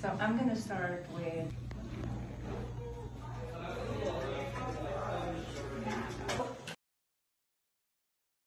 So I'm going to start with